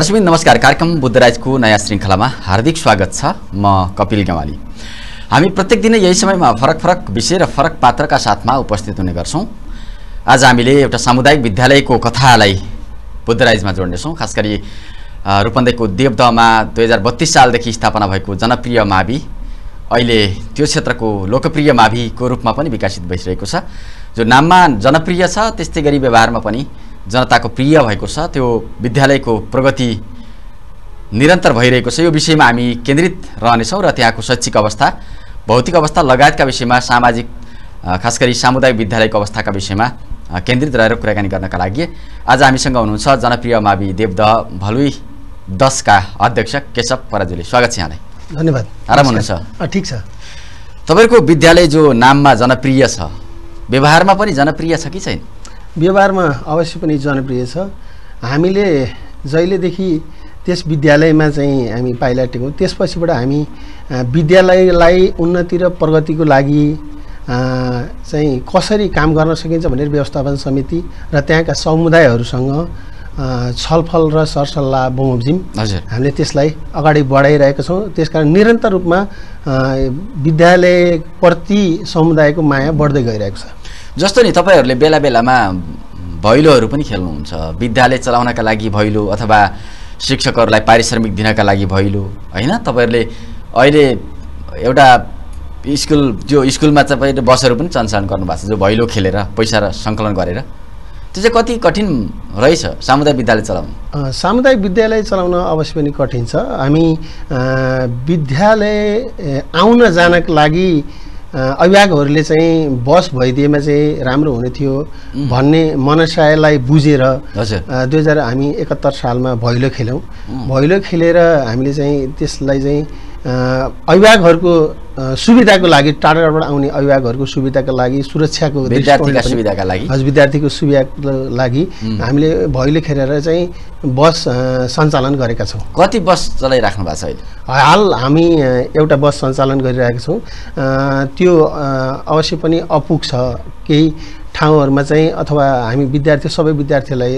दर्शकबिन नमस्कार। कार्यक्रम बुद्धराजको नयाँ श्रृङ्खलामा हार्दिक स्वागत छ म कपिल गेवाली। हामी प्रत्येक दिन यही समयमा फरक फरक विषय र फरक पात्रका साथमा उपस्थित हुने गर्छौँ। आज हामीले एउटा सामुदायिक विद्यालयको कथालाई बुद्धराजमा जोड्नेछौँ। खास गरी रूपन्देहीको देवदहमा दुई हजार बत्तिस सालदेखि स्थापना भएको जनप्रिय मावि अहिले त्यो क्षेत्रको लोकप्रिय माविको रूपमा पनि विकसित भइसकेको छ। जो नाममा जनप्रिय छ त्यस्तै गरी व्यवहारमा पनि जनताको प्रिय भएको छ त्यो विद्यालयको प्रगति निरन्तर भइरहेको छ। यो विषयमा हामी केन्द्रित रहनेछौँ र त्यहाँको शैक्षिक अवस्था भौतिक अवस्था लगायतका विषयमा सामाजिक खास गरी सामुदायिक विद्यालयको अवस्थाका विषयमा केन्द्रित रहेर कुराकानी गर्नका लागि आज हामीसँग हुनुहुन्छ जनप्रिय मावि देवदह भलुई दसका अध्यक्ष केशव पराजुली। स्वागत छ यहाँलाई। धन्यवाद। आराम हुनुहुन्छ? ठिक छ। तपाईँको विद्यालय जो नाममा जनप्रिय छ व्यवहारमा पनि जनप्रिय छ कि छैन? व्यवहारमा अवश्य पनि जनप्रिय छ। हामीले जहिलेदेखि त्यस विद्यालयमा चाहिँ हामी पाइला टेक्यौँ त्यसपछिबाट हामी विद्यालयलाई उन्नति र प्रगतिको लागि चाहिँ कसरी काम गर्न सकिन्छ भनेर व्यवस्थापन समिति र त्यहाँका समुदायहरूसँग छलफल र सरसल्लाह बमोजिम हजुर। हामीले त्यसलाई अगाडि बढाइरहेका छौँ। त्यसकारण निरन्तर रूपमा विद्यालयप्रति समुदायको माया बढ्दै गइरहेको छ। जस्तो नि तपाईँहरूले बेला बेलामा भैलोहरू पनि खेल्नुहुन्छ विद्यालय चलाउनका लागि भैलो अथवा शिक्षकहरूलाई पारिश्रमिक दिनका लागि भैलो होइन? तपाईँहरूले अहिले एउटा स्कुल जो स्कुलमा तपाईँले बसहरू पनि सञ्चालन गर्नुभएको छ जो भैलो खेलेर पैसा र सङ्कलन गरेर। त्यो चाहिँ कति कठिन रहेछ सामुदायिक विद्यालय चलाउनु? सामुदायिक विद्यालय चलाउन अवश्य पनि कठिन छ। हामी विद्यालय आउन जानका लागि अभिभावकहरूले चाहिँ बस भइदिएमा चाहिँ राम्रो हुने थियो भन्ने मनसायलाई बुझेर दुई हजार हामी एकहत्तर सालमा भैलो खेल्यौँ। भैलो खेलेर हामीले चाहिँ त्यसलाई चाहिँ अभिभावकहरूको सुविधाको लागि टाढा टाढाबाट आउने अभिभावकहरूको सुविधाको लागि सुरक्षाको सुविधाका लागि? हजुर विद्यार्थीको सुविधाको लागि हामीले भैलो खेलेर चाहिँ बस सञ्चालन गरेका छौँ। कति बस चलाइराख्नु भएको छ अहिले? हाल हामी एउटा बस सञ्चालन गरिरहेका छौँ। त्यो अवश्य पनि अपुग छ। केही ठाउँहरूमा चाहिँ अथवा हामी विद्यार्थी सबै विद्यार्थीलाई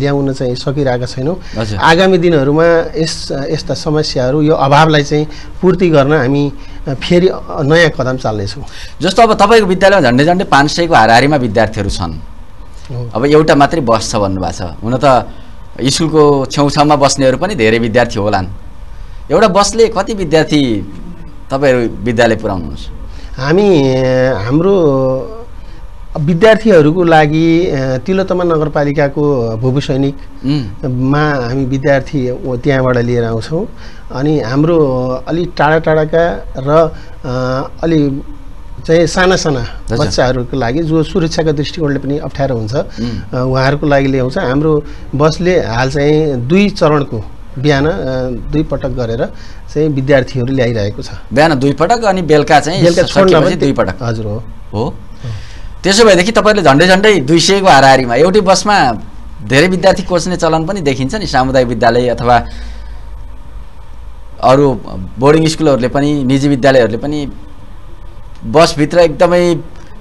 ल्याउन चाहिँ सकिरहेका छैनौँ। आगामी दिनहरूमा यस यस्ता समस्याहरू यो अभावलाई चाहिँ पूर्ति गर्न हामी फेरि नयाँ कदम चाल्नेछौँ। जस्तो अब तपाईँको विद्यालयमा झन्डै झन्डै पाँच सयको हाराहारीमा विद्यार्थीहरू छन्। अब एउटा मात्रै बस छ भन्नुभएको छ। हुन त स्कुलको छेउछाउमा बस्नेहरू पनि धेरै विद्यार्थी होलान्। एउटा बसले कति विद्यार्थी तपाईँहरू विद्यालय पुऱ्याउनुहुन्छ हामी हाम्रो विद्यार्थीहरूको लागि अ, तिलोत्तमा नगरपालिकाको भूभू सैनिकमा हामी विद्यार्थी त्यहाँबाट लिएर आउँछौँ। अनि हाम्रो अलि टाढा टाढाका र अलि चाहिँ साना साना। बच्चाहरूको लागि जो सुरक्षाको दृष्टिकोणले पनि अप्ठ्यारो हुन्छ उहाँहरूको लागि ल्याउँछ। हाम्रो बसले हाल चाहिँ दुई चरणको बिहान दुई पटक गरेर चाहिँ विद्यार्थीहरू ल्याइरहेको छ। बिहान दुई पटक अनि बेलुका चाहिँ बेलुका छोड्न दुई पटक। हजुर हो। हो? त्यसो भएदेखि तपाईँहरूले झन्डै झन्डै दुई सयको हाराहारीमा एउटै बसमा धेरै विद्यार्थी कोच्ने चलन पनि देखिन्छ नि सामुदायिक विद्यालय अथवा अरू बोर्डिङ स्कुलहरूले पनि निजी विद्यालयहरूले पनि बसभित्र एकदमै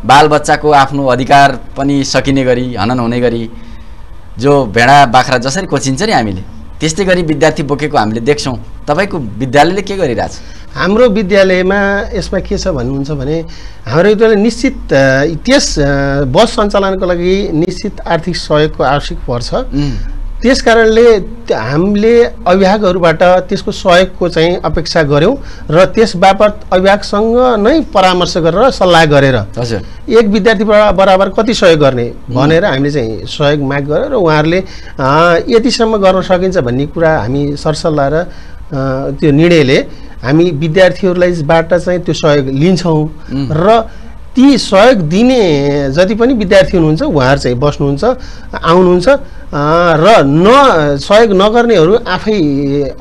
बालबच्चाको आफ्नो अधिकार पनि सकिने गरी हनन हुने गरी जो भेडा बाख्रा जसरी कोचिन्छ नि हामीले त्यस्तै गरी विद्यार्थी बोकेको हामीले देख्छौँ। तपाईँको विद्यालयले के गरिरहेछ? हाम्रो विद्यालयमा यसमा के छ भन्नुहुन्छ भने हाम्रो विद्यालय निश्चित त्यस बस सञ्चालनको लागि निश्चित आर्थिक सहयोगको आवश्यक पर्छ। त्यस कारणले हामीले अभिभावकहरूबाट त्यसको सहयोगको चाहिँ अपेक्षा गऱ्यौँ र त्यस बापत अभिभावकसँग नै परामर्श गरेर सल्लाह गरेर हजुर। एक विद्यार्थी बरा- बराबर कति सहयोग गर्ने भनेर हामीले चाहिँ सहयोग माग गरेर उहाँहरूले यतिसम्म गर्न सकिन्छ भन्ने कुरा हामी सरसल्लाह र त्यो निर्णयले हामी विद्यार्थीहरूलाई बाट चाहिँ त्यो सहयोग लिन्छौँ। र ती सहयोग दिने जति पनि विद्यार्थी हुनुहुन्छ उहाँहरू चाहिँ बस्नुहुन्छ आउनुहुन्छ र न सहयोग नगर्नेहरू आफै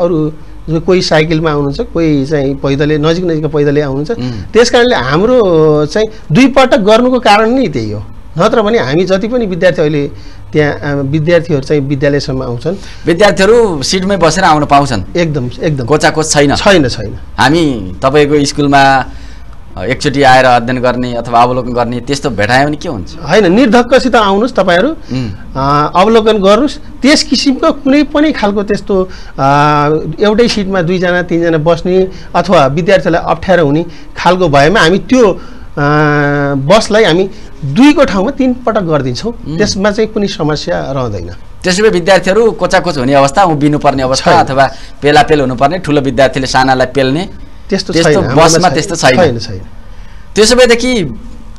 अरू जो कोही साइकलमा आउनुहुन्छ कोही चाहिँ पैदलै नजिक नजिक पैदलै आउनुहुन्छ त्यस कारणले हाम्रो चाहिँ दुई पटक गर्नुको कारण नै त्यही हो। नत्र भने हामी जति पनि विद्यार्थी अहिले त्यहाँ विद्यार्थीहरू चाहिँ विद्यालयसम्म आउँछन्। विद्यार्थीहरू सिटमै बसेर आउन पाउँछन्। एकदम एकदम। कोचाकोच छैन। छैन छैन। हामी तपाईँको स्कुलमा एकचोटि आएर अध्ययन गर्ने अथवा अवलोकन गर्ने त्यस्तो भेटायो भने के हुन्छ? होइन निर्धक्कसित आउनुहोस् तपाईँहरू। अवलोकन गर्नुहोस्। त्यस किसिमको कुनै पनि खालको त्यस्तो एउटै सिटमा दुईजना तिनजना बस्ने अथवा विद्यार्थीलाई अप्ठ्यारो हुने खालको भएमा हामी त्यो बसलाई हामी दुईको ठाउँमा तिन पटक गरिदिन्छौँ त्यसमा चाहिँ कुनै समस्या रहँदैन। त्यसो भए विद्यार्थीहरू कोचाकोच हुने अवस्था उभिनु पर्ने अवस्था। अथवा पेलापेल हुनुपर्ने ठुलो विद्यार्थीले सानालाई पेल्ने त्यस्तो त्यस्तो बसमा त्यस्तो। छैन। छैन त्यसो भएदेखि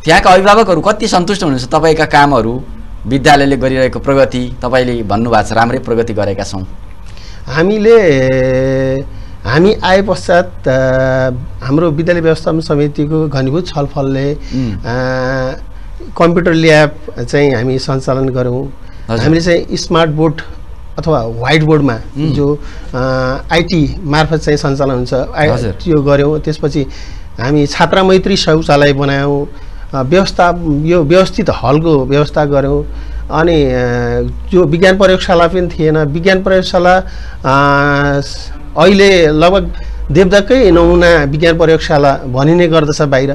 त्यहाँका अभिभावकहरू कति सन्तुष्ट हुनुहुन्छ? तपाईँका कामहरू विद्यालयले गरिरहेको प्रगति तपाईँले भन्नुभएको छ राम्रै प्रगति गरेका छौँ। हामीले हामी आए पश्चात हाम्रो विद्यालय व्यवस्थापन समितिको घनीभूत छलफलले कम्प्युटर ल्याब चाहिँ हामी सञ्चालन गऱ्यौँ। हामीले चाहिँ स्मार्ट बोर्ड अथवा व्हाइट बोर्डमा. जो आइटी मार्फत चाहिँ सञ्चालन हुन्छ। त्यो गऱ्यौँ त्यसपछि हामी छात्रा मैत्री शौचालय बनायौँ व्यवस्था यो व्यवस्थित हलको व्यवस्था गऱ्यौँ अनि जो विज्ञान प्रयोगशाला पनि थिएन विज्ञान प्रयोगशाला अहिले लगभग देवदक्कै नमुना विज्ञान प्रयोगशाला भनिने गर्दछ बाहिर।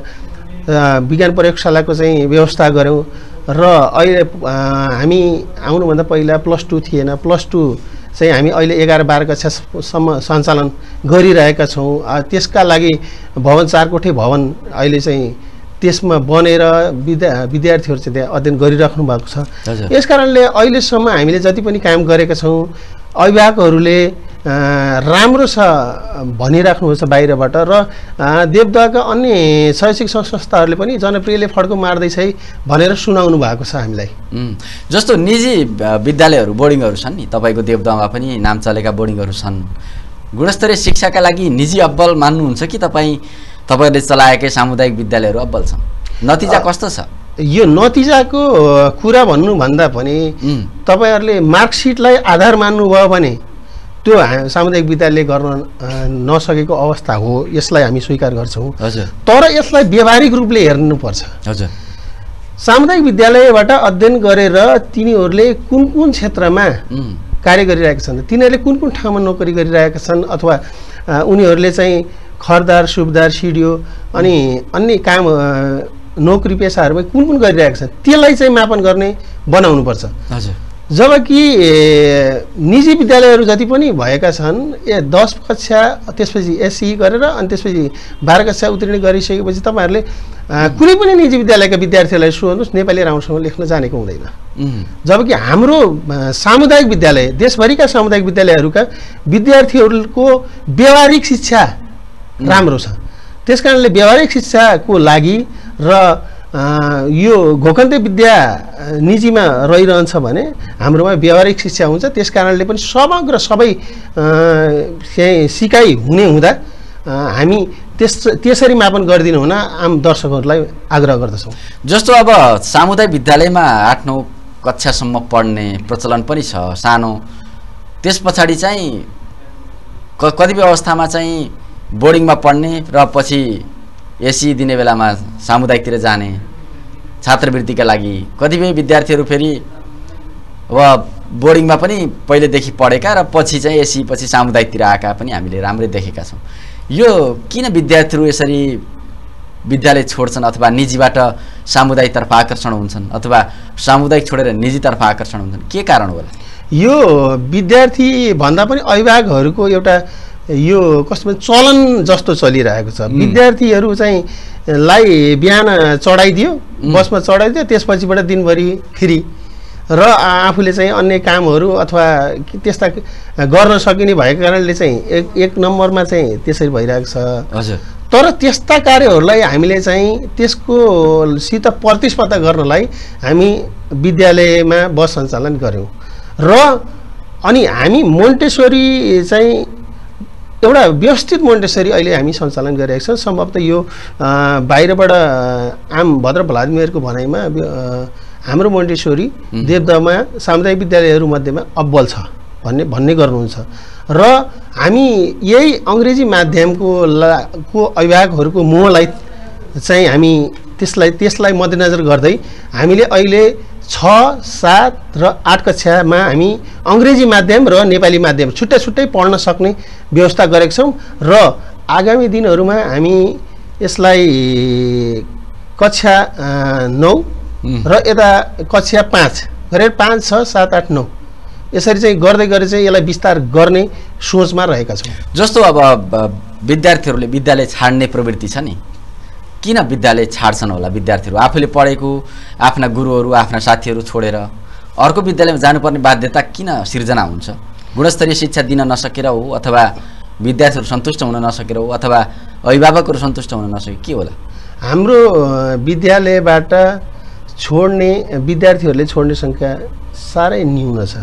विज्ञान प्रयोगशालाको चाहिँ व्यवस्था गऱ्यौँ र अहिले हामी आउनुभन्दा पहिला प्लस टू थिएन। प्लस टू चाहिँ हामी अहिले एघार बाह्र कक्षासम्म सञ्चालन गरिरहेका छौँ। त्यसका लागि भवन चार कोठे भवन अहिले चाहिँ त्यसमा बनेर विद्या विद्यार्थीहरू चाहिँ त्यहाँ अध्ययन गरिराख्नु भएको छ। हजुर। यस कारणले अहिलेसम्म हामीले जति पनि काम गरेका छौँ अभिभावकहरूले राम्रो छ भनिराख्नुहुन्छ बाहिरबाट र देवदाका अन्य शैक्षिक संस्थाहरूले पनि जनप्रियले फड्को मार्दैछ है भनेर सुनाउनु भएको छ हामीलाई। जस्तो निजी विद्यालयहरू बोर्डिङहरू छन् नि तपाईँको देवदामा पनि नाम चलेका बोर्डिङहरू छन्। गुणस्तरीय शिक्षाका लागि निजी अब्बल मान्नुहुन्छ कि तपाईँ? तपाईँहरूले चलाएकै सामुदायिक विद्यालयहरू अब्बल छन्। नतिजा कस्तो छ? यो नतिजाको कुरा भन्नुभन्दा पनि तपाईँहरूले मार्कसिटलाई आधार मान्नुभयो भने त्यो हा- सामुदायिक विद्यालय गर्न नसकेको अवस्था हो यसलाई हामी स्वीकार गर्छौँ। तर यसलाई व्यवहारिक रूपले हेर्नुपर्छ। हजुर। सामुदायिक विद्यालयबाट अध्ययन गरेर तिनीहरूले कुन कुन क्षेत्रमा कार्य गरिरहेका छन् तिनीहरूले कुन कुन ठाउँमा नोकरी गरिरहेका छन् अथवा उनीहरूले चाहिँ खरदार सुबदार सिडिओ अनि अन्य काम नोकरी पेसाहरूमा कुन कुन गरिरहेका छन् त्यसलाई चाहिँ मापन गर्ने बनाउनुपर्छ। हजुर। जबकि निजी विद्यालयहरू जति पनि भएका छन् ए दस कक्षा त्यसपछि एससी गरेर अनि त्यसपछि बाह्र कक्षा उत्तीर्ण गरिसकेपछि तपाईँहरूले कुनै पनि निजी विद्यालयका विद्यार्थीहरूलाई सोध्नुहोस् नेपाली राम्रोसँग लेख्न जानेको हुँदैन। जबकि हाम्रो सामुदायिक विद्यालय देशभरिका सामुदायिक विद्यालयहरूका विद्यार्थीहरूको व्यवहारिक शिक्षा राम्रो छ। त्यस कारणले व्यवहारिक शिक्षाको लागि र यो घोकन्ते विद्या निजीमा रहिरहन्छ भने हाम्रोमा व्यवहारिक शिक्षा हुन्छ। त्यस कारणले पनि समग्र सबै चाहिँ सिकाइ हुने हुँदा हामी त्यस त्यसरी मापन गरिदिनु हुन आम दर्शकहरूलाई आग्रह गर्दछौँ। जस्तो अब सामुदायिक विद्यालयमा आठ नौ कक्षासम्म पढ्ने प्रचलन पनि छ सानो। त्यस पछाडि चाहिँ कतिपय अवस्थामा चाहिँ बोर्डिङमा पढ्ने र पछि एसी दिने बेलामा सामुदायिकतिर जाने छात्रवृत्तिका लागि कतिपय विद्यार्थीहरू फेरि अब बोर्डिङमा पनि पहिलेदेखि पढेका र पछि चाहिँ एसी पछि सामुदायिकतिर आएका पनि हामीले राम्रै देखेका छौँ। यो किन विद्यार्थीहरू यसरी विद्यालय छोड्छन् अथवा निजीबाट सामुदायिकतर्फ आकर्षण हुन्छन् अथवा सामुदायिक छोडेर निजीतर्फ आकर्षण हुन्छन्? के कारण होला? यो विद्यार्थी भन्दा पनि अभिभावकहरूको एउटा यो कस्तो भने चलन जस्तो चलिरहेको छ। विद्यार्थीहरू चाहिँ लाई बिहान चढाइदियो बसमा चढाइदियो त्यसपछिबाट दिनभरि फ्री। र आफूले चाहिँ अन्य कामहरू अथवा त्यस्ता गर्न सकिने भएको कारणले चाहिँ एक एक नम्बरमा चाहिँ त्यसरी भइरहेको छ। हजुर। तर त्यस्ता कार्यहरूलाई हामीले चाहिँ त्यसको सित प्रतिस्पर्धा गर्नलाई हामी विद्यालयमा बस सञ्चालन गऱ्यौँ। र अनि हामी मोन्टेश्वरी चाहिँ एउटा व्यवस्थित मोन्टेसरी अहिले हामी सञ्चालन गरिरहेका छौँ। सम्भवतः यो बाहिरबाट आम भद्र भलादमीहरूको भनाइमा हाम्रो मोन्टेश्वरी देवदहमा सामुदायिक विद्यालयहरू मध्येमा अब्बल छ भन्ने भन्ने गर्नुहुन्छ। र हामी यही अङ्ग्रेजी माध्यमको ला को अभिभावकहरूको मोहलाई चाहिँ हामी त्यसलाई त्यसलाई मध्यनजर गर्दै हामीले अहिले छ सात र आठ कक्षामा हामी अङ्ग्रेजी माध्यम र नेपाली माध्यम छुट्टै छुट्टै पढ्न सक्ने व्यवस्था गरेका छौँ र आगामी दिनहरूमा हामी यसलाई कक्षा नौ. र यता कक्षा पाँच गरेर पाँच छ सात आठ नौ। यसरी चाहिँ गर्दै गर्दै चाहिँ यसलाई विस्तार गर्ने सोचमा रहेका छौँ। जस्तो अब विद्यार्थीहरूले विद्यालय छाड्ने प्रवृत्ति छ नि। किन विद्यालय छाड्छन् होला विद्यार्थीहरू? आफूले पढेको आफ्ना गुरुहरू आफ्ना साथीहरू छोडेर अर्को विद्यालयमा जानुपर्ने बाध्यता किन सिर्जना हुन्छ? गुणस्तरीय शिक्षा दिन नसकेर हो अथवा विद्यार्थीहरू सन्तुष्ट हुन नसकेर हो अथवा अभिभावकहरू सन्तुष्ट हुन नसके के होला? हाम्रो विद्यालयबाट छोड्ने विद्यार्थीहरूले छोड्ने सङ्ख्या साह्रै न्यून छ।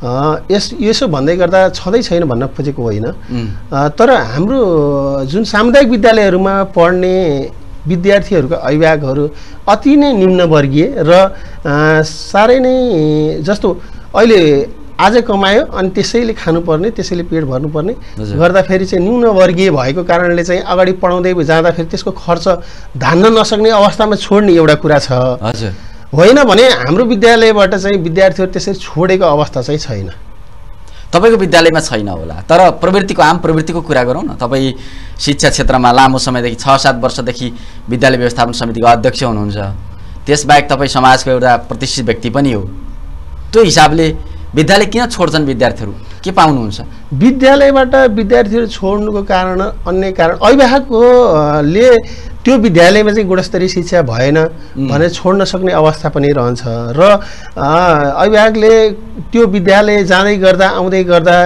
यस यसो भन्दै गर्दा छँदै छैन भन्न खोजेको होइन। तर हाम्रो जुन सामुदायिक विद्यालयहरूमा पढ्ने विद्यार्थीहरूका अभिभावकहरू अति नै निम्नवर्गीय र साह्रै नै जस्तो अहिले आज कमायो अनि त्यसैले खानुपर्ने त्यसैले पेट भर्नुपर्ने। गर्दाखेरि चाहिँ न्यूनवर्गीय भएको कारणले चाहिँ अगाडि पढाउँदै जाँदाखेरि त्यसको खर्च धान्न नसक्ने अवस्थामा छोड्ने एउटा कुरा छ। हजुर। होइन भने हाम्रो विद्यालयबाट चाहिँ विद्यार्थीहरू त्यसरी छोडेको अवस्था चाहिँ छैन। तपाईँको विद्यालयमा छैन होला। तर प्रवृत्तिको आम प्रवृत्तिको कुरा गरौँ न। तपाईँ शिक्षा क्षेत्रमा लामो समयदेखि छ सात वर्षदेखि विद्यालय व्यवस्थापन समितिको अध्यक्ष हुनुहुन्छ। त्यसबाहेक तपाईँ समाजको एउटा प्रतिष्ठित व्यक्ति पनि हो। त्यो हिसाबले विद्यालय किन छोड्छन् विद्यार्थीहरू? के पाउनुहुन्छ? विद्यालयबाट विद्यार्थीहरू छोड्नुको कारण अन्य कारण अभिभावकले त्यो विद्यालयमा चाहिँ गुणस्तरीय शिक्षा भएन भनेर छोड्न सक्ने अवस्था पनि रहन्छ। र अभिभावकले त्यो विद्यालय जाँदै गर्दा आउँदै गर्दा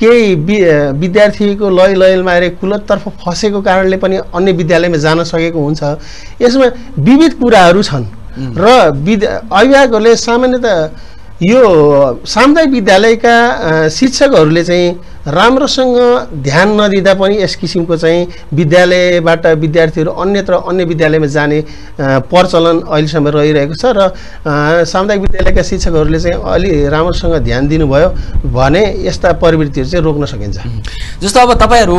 केही वि विद्यार्थीको लय लयलमा आएर कुलततर्फ फसेको कारणले पनि अन्य विद्यालयमा जान सकेको हुन्छ। यसमा विविध कुराहरू छन्। र विद्या अभिभावकहरूले सामान्यतः यो सामुदायिक विद्यालयका शिक्षकहरूले चाहिँ राम्रोसँग ध्यान नदिँदा पनि यस किसिमको चाहिँ विद्यालयबाट विद्यार्थीहरू अन्यत्र अन्य विद्यालयमा जाने प्रचलन अहिलेसम्म रहिरहेको छ र सामुदायिक विद्यालयका शिक्षकहरूले चाहिँ अलि राम्रोसँग ध्यान दिनुभयो भने यस्ता प्रवृत्तिहरू चाहिँ रोक्न सकिन्छ। जस्तो अब तपाईँहरू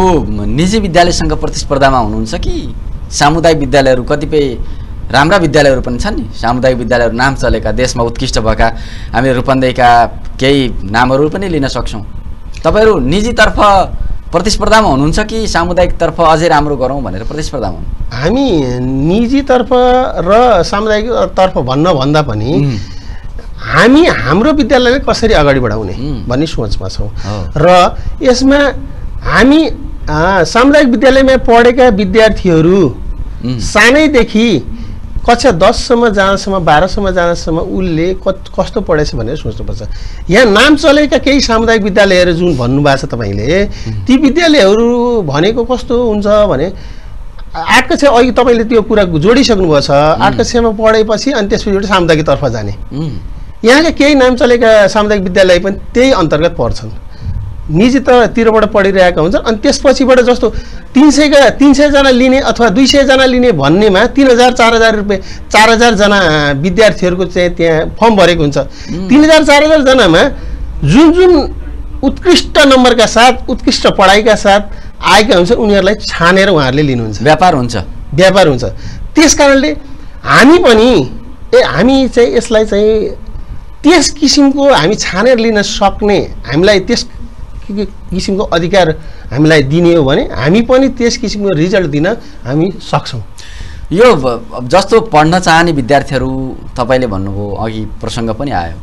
निजी विद्यालयसँग प्रतिस्पर्धामा हुनुहुन्छ कि सामुदायिक विद्यालयहरू कतिपय राम्रा विद्यालयहरू पनि छन् नि। सामुदायिक विद्यालयहरू नाम चलेका देशमा उत्कृष्ट भएका। हामीले रूपन्देहीका केही नामहरू पनि लिन सक्छौँ। तपाईँहरू निजीतर्फ प्रतिस्पर्धामा हुनुहुन्छ कि सामुदायिकतर्फ अझै राम्रो गरौँ भनेर प्रतिस्पर्धामा हुनु हामी निजीतर्फ र सामुदायिक तर्फ भन्न भन्दा पनि हामी हाम्रो विद्यालयलाई कसरी अगाडि बढाउने। भन्ने सोचमा छौँ। र यसमा हामी सामुदायिक विद्यालयमा पढेका विद्यार्थीहरू सानैदेखि कक्षा दससम्म जाँदासम्म बाह्रसम्म जाँदासम्म उसले कस्तो पढेछ भनेर सोच्नुपर्छ। यहाँ नाम चलेका केही सामुदायिक विद्यालयहरू जुन भन्नुभएको छ तपाईँले ती विद्यालयहरू भनेको कस्तो हुन्छ भने आठ कक्षा अघि तपाईँले त्यो कुरा जोडिसक्नुभएको छ। आठ कक्षामा पढेपछि अनि त्यसपछि सामुदायिकतर्फ जाने। उम्, यहाँका केही नाम चलेका सामुदायिक विद्यालय पनि त्यही अन्तर्गत पर्छन्। निजी त तिरबाट पढिरहेका हुन्छन् अनि त्यसपछिबाट जस्तो तिन सयका तिन सयजना लिने अथवा दुई सयजना लिने भन्नेमा तिन हजार चार हजार रुपियाँ चार हजारजना विद्यार्थीहरूको चाहिँ त्यहाँ फर्म भरेको हुन्छ। तिन हजार चार हजारजनामा जुन जुन उत्कृष्ट नम्बरका साथ उत्कृष्ट पढाइका साथ आएका हुन्छन् उनीहरूलाई छानेर उहाँहरूले लिनुहुन्छ। व्यापार हुन्छ। व्यापार हुन्छ। त्यस कारणले हामी पनि ए हामी चाहिँ यसलाई चाहिँ त्यस किसिमको हामी छानेर लिन सक्ने हामीलाई त्यस किसिमको अधिकार हामीलाई दिने हो भने हामी पनि त्यस किसिमको रिजल्ट दिन हामी सक्छौँ। यो जस्तो पढ्न चाहने विद्यार्थीहरू तपाईँले भन्नुभयो अघि प्रसङ्ग पनि आयो।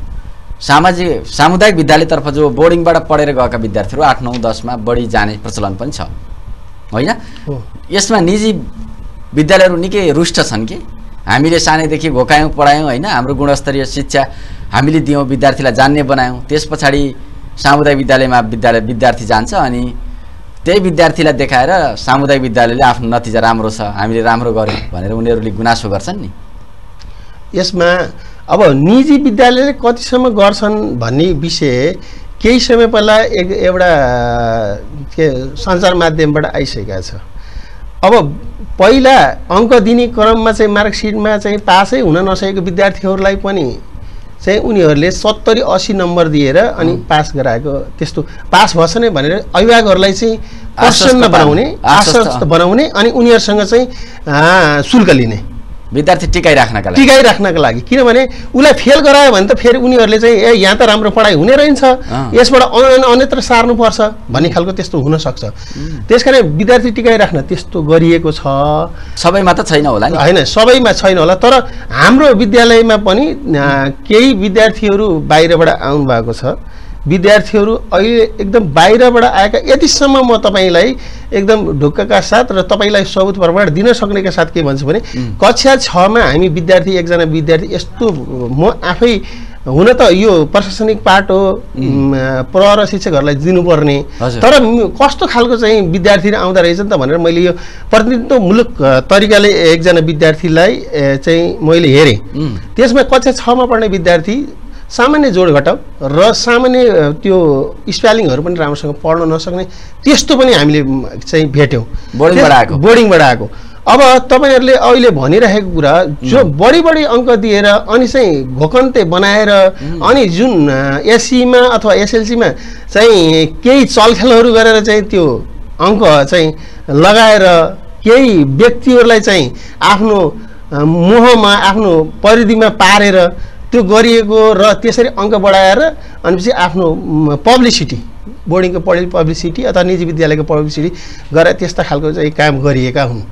सामाजिक सामुदायिक विद्यालयतर्फ जो बोर्डिङबाट पढेर गएका विद्यार्थीहरू आठ नौ दसमा बढी जाने प्रचलन पनि छ। होइन? यसमा निजी विद्यालयहरू निकै रुष्ट छन् कि? हामीले सानैदेखि घोकायौँ पढायौँ होइन? हाम्रो गुणस्तरीय शिक्षा हामीले दियौँ विद्यार्थीलाई जान्ने बनायौँ। त्यस पछाडि सामुदायिक विद्यालयमा विद्यालय विद्यार्थी जान्छ अनि त्यही विद्यार्थीलाई देखाएर सामुदायिक विद्यालयले आफ्नो नतिजा राम्रो छ हामीले राम्रो गऱ्यौँ भनेर उनीहरूले गुनासो गर्छन् नि। यसमा अब निजी विद्यालयले कतिसम्म गर्छन् भन्ने विषय केही समय पहिला एक एउटा के सञ्चार माध्यमबाट आइसकेका छ। अब पहिला अङ्क दिने क्रममा चाहिँ मार्कसिटमा चाहिँ पासै हुन नसकेको विद्यार्थीहरूलाई पनि चाहिँ उनीहरूले सत्तरी अस्सी नम्बर दिएर अनि पास गराएको त्यस्तो। पास भएछ नै भनेर अभिभावकहरूलाई चाहिँ प्रसन्न बनाउने आश्वस्त। बनाउने अनि उनीहरूसँग चाहिँ शुल्क लिने। विद्यार्थी टिकाइराख्नका लागि। टिकाइराख्नका लागि। किनभने उसलाई फेल गरायो भने त फेरि उनीहरूले चाहिँ ए यहाँ त राम्रो पढाइ हुने रहेछ। अँ। यसबाट अन- अन्यत्र सार्नुपर्छ। भन्ने खालको त्यस्तो हुनसक्छ। त्यस कारण विद्यार्थी टिकाइराख्न त्यस्तो गरिएको छ। सबैमा त छैन होला नि। होइन सबैमा छैन होला। तर हाम्रो विद्यालयमा पनि केही विद्यार्थीहरू बाहिरबाट आउनु भएको छ। विद्यार्थीहरू अहिले एकदम बाहिरबाट आएका यतिसम्म म तपाईँलाई एकदम ढुक्कका साथ र तपाईँलाई सबुत प्रमाण दिन सक्नेका साथ के भन्छु भने कक्षा छमा हामी विद्यार्थी एकजना विद्यार्थी यस्तो म आफै हुन त यो प्रशासनिक पाठ हो प्रहर शिक्षकहरूलाई दिनुपर्ने। तर कस्तो खालको चाहिँ विद्यार्थी आउँदो रहेछ नि त भनेर मैले यो प्रतिनिधित्वमूलक तरिकाले एकजना विद्यार्थीलाई चाहिँ मैले हेरेँ। त्यसमा कक्षा छमा पढ्ने विद्यार्थी सामान्य जोड घटाउ र सामान्य त्यो स्पेलिङहरू पनि राम्रोसँग पढ्न नसक्ने त्यस्तो पनि हामीले चाहिँ भेट्यौँ। बोर्डिङबाट आएको। बोर्डिङबाट आएको अब तपाईँहरूले अहिले भनिरहेको कुरा जो बढी बढी अङ्क दिएर अनि चाहिँ घोकन्ते बनाएर अनि जुन एससीमा अथवा एसएलसीमा चाहिँ केही चलखेलहरू गरेर चाहिँ त्यो अङ्क चाहिँ लगाएर केही व्यक्तिहरूलाई चाहिँ आफ्नो मोहमा आफ्नो परिधिमा पारेर त्यो गरिएको र त्यसरी अङ्क बढाएर अनि आफ्नो पब्लिसिटी बोर्डिङको पढि पब्लिसिटी अथवा निजी विद्यालयको पब्लिसिटी गरेर त्यस्ता खालको चाहिँ काम गरिएका हुन्।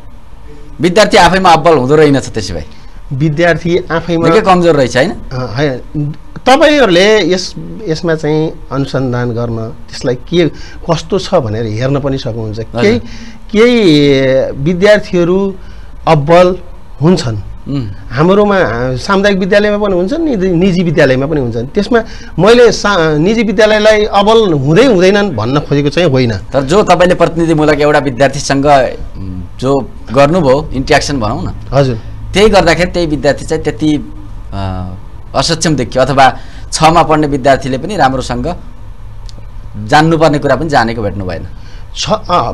विद्यार्थी आफैमा अब्बल हुँदो रहेनछ त्यसो भए। विद्यार्थी आफैमा कमजोर रहेछ होइन? तपाईँहरूले यस यसमा चाहिँ अनुसन्धान गर्न त्यसलाई के कस्तो छ भनेर हेर्न पनि सक्नुहुन्छ। केही केही विद्यार्थीहरू अब्बल हुन्छन्। हाम्रोमा सामुदायिक विद्यालयमा पनि हुन्छन् निजी निजी विद्यालयमा पनि हुन्छन्। त्यसमा मैले सा निजी विद्यालयलाई अब्बल हुँदै हुँदैनन् भन्न खोजेको चाहिँ होइन। तर जो तपाईँले प्रतिनिधिमूलक एउटा विद्यार्थीसँग जो गर्नुभयो इन्ट्रेक्सन भनौँ न हजुर। त्यही गर्दाखेरि त्यही विद्यार्थी चाहिँ त्यति असक्षम देखियो। अथवा छमा पढ्ने विद्यार्थीले पनि राम्रोसँग जान्नुपर्ने कुरा पनि जानेको भेट्नु भएन। छ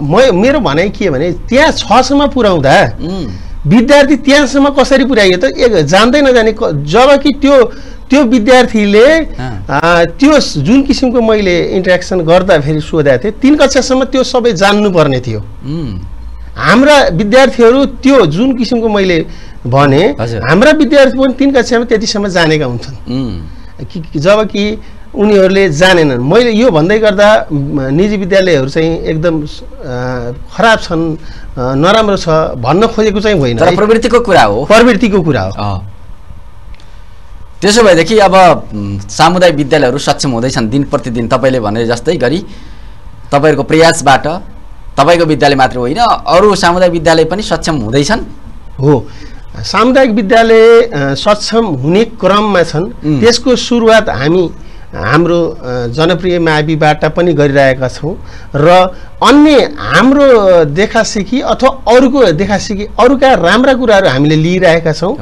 म मेरो भनाइ के भने त्यहाँ छसम्म पुर्याउँदा उम्, विद्यार्थी त्यहाँसम्म कसरी पुर्याइयो त एक जान्दै नजाने जबकि त्यो त्यो विद्यार्थीले त्यो जुन किसिमको मैले इन्ट्रेक्सन गर्दाखेरि सोधेको थिएँ तिन कक्षासम्म त्यो सबै जान्नुपर्ने थियो। हाम्रा विद्यार्थीहरू त्यो जुन किसिमको मैले भने। हाम्रा विद्यार्थी पनि तिन कक्षामा त्यतिसम्म जानेका हुन्छन्। जबकि उनीहरूले जानेनन्। मैले यो भन्दै गर्दा निजी विद्यालयहरू चाहिँ एकदम खराब छन् नराम्रो छ भन्न खोजेको चाहिँ होइन। प्रवृत्तिको कुरा हो। प्रवृत्तिको कुरा हो। त्यसो भएदेखि अब सामुदायिक विद्यालयहरू सक्षम हुँदैछन् दिन प्रतिदिन तपाईँले भने जस्तै गरी। तपाईँहरूको प्रयासबाट तपाईँको विद्यालय मात्र होइन अरू सामुदायिक विद्यालय पनि सक्षम हुँदैछन्। हो। सामुदायिक विद्यालय सक्षम हुने क्रममा छन्. त्यसको सुरुवात हामी हाम्रो जनप्रिय माविबाट पनि गरिरहेका छौँ र अन्य हाम्रो देखासिखी अथवा अरूको देखासिखी अरूका राम्रा कुराहरू हामीले लिइरहेका छौँ।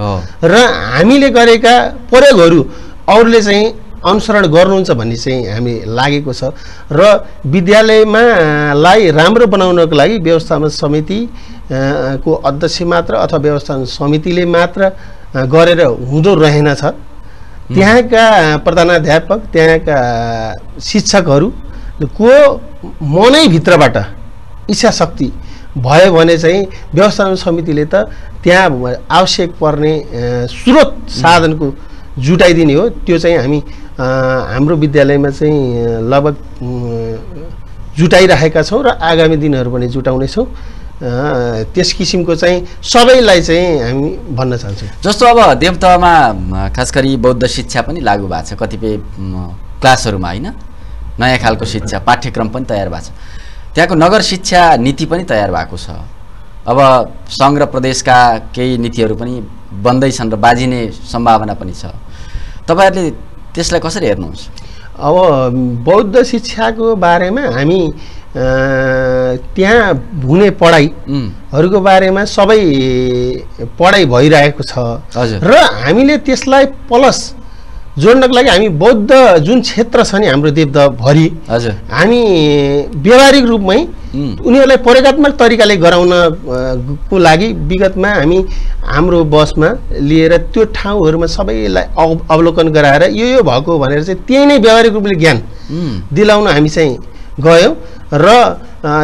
र हामीले गरेका प्रयोगहरू अरूले चाहिँ अनुसरण गर्नुहुन्छ भन्ने चाहिँ हामी लागेको छ र विद्यालयमा लाई राम्रो बनाउनको लागि व्यवस्थापन समिति को अध्यक्ष मात्र अथवा व्यवस्थापन समितिले मात्र गरेर हुँदो रहेनछ त्यहाँका प्रधानाध्यापक त्यहाँका शिक्षकहरूको मनैभित्रबाट इच्छा शक्ति भयो भने चाहिँ व्यवस्थापन समितिले त त्यहाँ आवश्यक पर्ने स्रोत साधनको जुटाइदिने हो। त्यो चाहिँ हामी हाम्रो विद्यालयमा चाहिँ लगभग अ, जुटाइरहेका छौँ र आगामी दिनहरू पनि जुटाउनेछौँ। त्यस किसिमको चाहिँ सबैलाई चाहिँ हामी भन्न चाहन्छौँ। जस्तो अब देवतहमा म, खास गरी बौद्ध शिक्षा पनि लागू भएको छ कतिपय क्लासहरूमा होइन? नयाँ खालको शिक्षा पाठ्यक्रम पनि तयार भएको छ। त्यहाँको नगर शिक्षा नीति पनि तयार भएको छ। अब सङ्घ र प्रदेशका केही नीतिहरू पनि बन्दैछन् र बाजिने सम्भावना पनि छ। तपाईँहरूले त्यसलाई कसरी हेर्नुहुन्छ? अब बौद्ध शिक्षाको बारेमा हामी त्यहाँ हुने पढाइ उम्, हरूको बारेमा सबै पढाइ भइरहेको छ। र हामीले त्यसलाई प्लस जोड्नको लागि हामी बौद्ध जुन क्षेत्र छ नि हाम्रो देवदभरि हजुर। हामी व्यवहारिक रूपमै उनीहरूलाई प्रयोगात्मक तरिकाले गराउन अ, को लागि विगतमा हामी हाम्रो बसमा लिएर त्यो ठाउँहरूमा सबैलाई अव- अवलोकन गराएर यो यो भएको भनेर चाहिँ त्यही नै व्यवहारिक रूपले ज्ञान दिलाउन हामी चाहिँ गयौँ र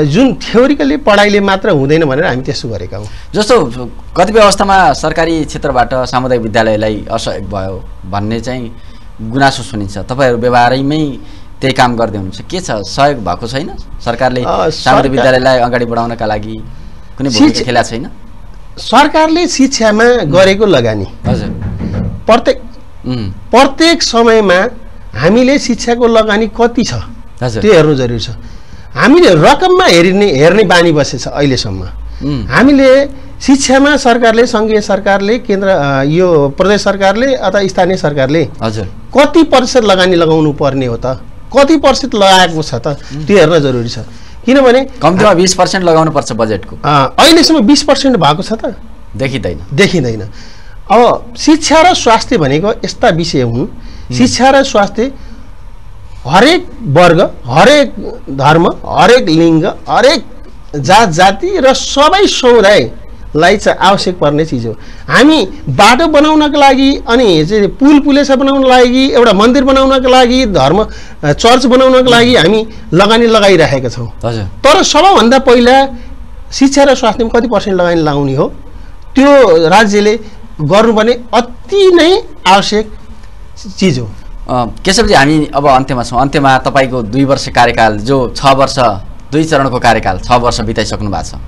जुन थ्योरिकली पढाइले मात्र हुँदैन भनेर हामी त्यसो गरेका हौँ। जस्तो कतिपय अवस्थामा सरकारी क्षेत्रबाट सामुदायिक विद्यालयलाई असहयोग भयो भन्ने चाहिँ गुनासो सुनिन्छ। तपाईँहरू व्यवहारैमै त्यही काम गर्दै हुनुहुन्छ। के छ? सहयोग भएको छैन? सरकारले सामुदायिक विद्यालयलाई अगाडि बढाउनका लागि कुनै भूमिका खेला छैन? सरकारले शिक्षामा गरेको लगानी। हजुर। प्रत्येक प्रत्येक समयमा हामीले शिक्षाको लगानी कति छ? त्यो हेर्नु जरुरी छ। हामीले रकममा हेरिने हेर्ने बानी बसेछ अहिलेसम्म। हामीले शिक्षामा सरकारले सङ्घीय सरकारले केन्द्र यो प्रदेश सरकारले अथवा स्थानीय सरकारले हजुर। कति प्रतिशत लगानी लगाउनु पर्ने हो त? कति प्रतिशत लगाएको छ त? त्यो हेर्न जरुरी छ। किनभने कम्तीमा बिस पर्सेन्ट लगाउनु पर्छ बजेटको। अहिलेसम्म बिस पर्सेन्ट भएको छ त? देखिँदैन। देखिँदैन। अब शिक्षा र स्वास्थ्य भनेको यस्ता विषय हुन्। शिक्षा र स्वास्थ्य हरेक वर्ग हरेक धर्म हरेक लिङ्ग हरेक जात जाति र सबै समुदायलाई चाहिँ आवश्यक पर्ने चिज हो। हामी बाटो बनाउनको लागि अनि पुल पुलेसा बनाउनको लागि एउटा मन्दिर बनाउनको लागि धर्म चर्च बनाउनको लागि हामी लगानी लगाइरहेका छौँ। तर सबैभन्दा पहिला शिक्षा र स्वास्थ्यमा कति पर्सेन्ट लगानी लगाउने हो? त्यो राज्यले गर्नुपर्ने अति नै आवश्यक चिज हो। केशवजी हामी अब अन्त्यमा छौँ। अन्त्यमा तपाईँको दुई वर्ष कार्यकाल जो छ वर्ष दुई चरणको कार्यकाल छ वर्ष बिताइसक्नु भएको छ।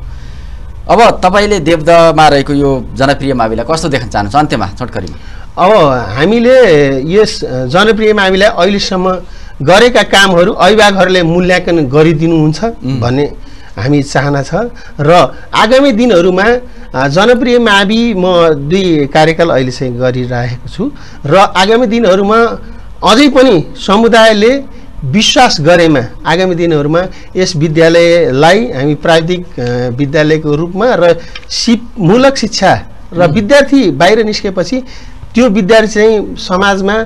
अब तपाईँले देवदहमा रहेको यो जनप्रिय माविलाई कस्तो देख्न चाहनुहुन्छ? अन्त्यमा छोटकरीमा। अब हामीले यस जनप्रिय माविलाई अहिलेसम्म गरेका कामहरू अभिभावकहरूले मूल्याङ्कन गरिदिनुहुन्छ भन्ने हामी चाहना छ। र आगामी दिनहरूमा जनप्रिय मावि म दुई कार्यकाल अहिले चाहिँ गरिरहेको छु। र आगामी दिनहरूमा अझै पनि समुदायले विश्वास गरेमा आगामी दिनहरूमा यस विद्यालयलाई हामी प्राविधिक विद्यालयको रूपमा र सिपमूलक शिक्षा र विद्यार्थी बाहिर निस्केपछि त्यो विद्यार्थी चाहिँ समाजमा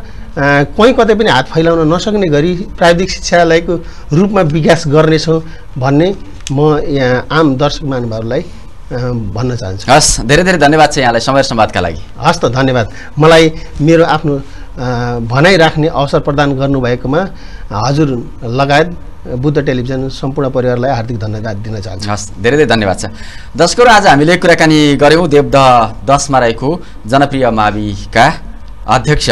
कहीँ कतै पनि हात फैलाउन नसक्ने गरी प्राविधिक शिक्षालयको रूपमा विकास गर्नेछौँ भन्ने म यहाँ आम दर्शक महानुभावहरूलाई अ, भन्न चाहन्छु। हस् धेरै धेरै धन्यवाद छ यहाँलाई समय र संवादका लागि। हस् त धन्यवाद। मलाई मेरो आफ्नो अ, भनाइ राख्ने अवसर प्रदान गर्नुभएकोमा हजुर लगायत बुद्ध टेलिभिजन सम्पूर्ण परिवारलाई हार्दिक धन्यवाद दिन चाहन्छु। हस् धेरै धेरै धन्यवाद छ दर्शकहरू आज हामीले कुराकानी गऱ्यौँ देवदह दसमा रहेको जनप्रिय माविका अध्यक्ष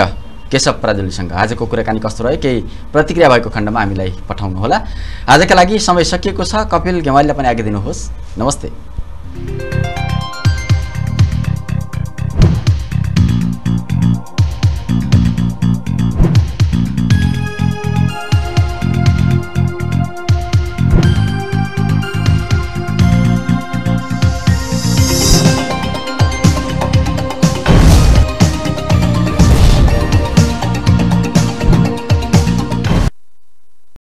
केशव पराजुलीसँग आजको कुराकानी कस्तो रह्यो केही प्रतिक्रिया भएको खण्डमा हामीलाई पठाउनुहोला। आजका लागि समय सकिएको छ। कपिल गेवालीलाई पनि आज्ञा दिनुहोस्। नमस्ते।